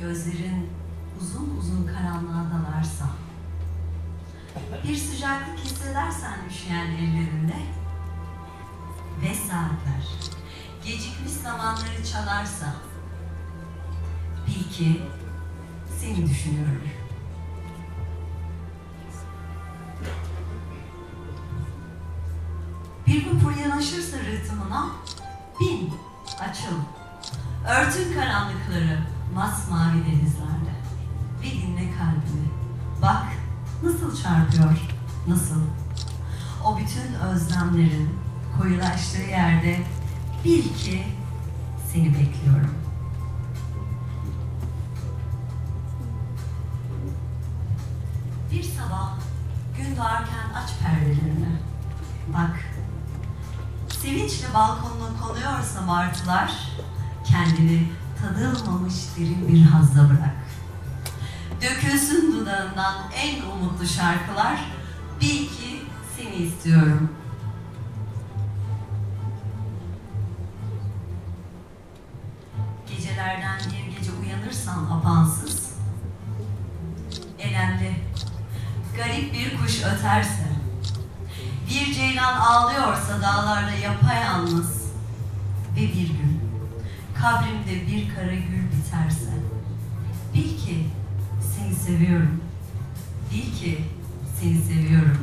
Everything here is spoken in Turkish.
gözlerin uzun uzun karanlığa dalarsa, bir sıcaklık hissedersen üşüyen ellerinde ve saatler gecikmiş zamanları çalarsa, bil ki seni düşünüyorum. Bir vapur yanaşırsa rıhtımına, bin, açıl. Örtün karanlıkları masmavi denizlerde ve dinle kalbini. Bak nasıl çarpıyor, nasıl. O bütün özlemlerin koyulaştığı yerde bil ki seni bekliyorum. Bir sabah gün doğarken aç perdelerini. Bak sevinçle balkonuna konuyorsa martılar, kendini tadılmamış derin bir hazda bırak. Dökülsün dudağından en umutlu şarkılar, bil ki seni istiyorum. Gecelerden bir gece uyanırsan apansız, elemli, garip bir kuş öterse, bir ceylan ağlıyorsa dağlarda yapayalnız ve bir gün kabrimde bir kara gül biterse bil ki seni seviyorum. Bil ki seni seviyorum.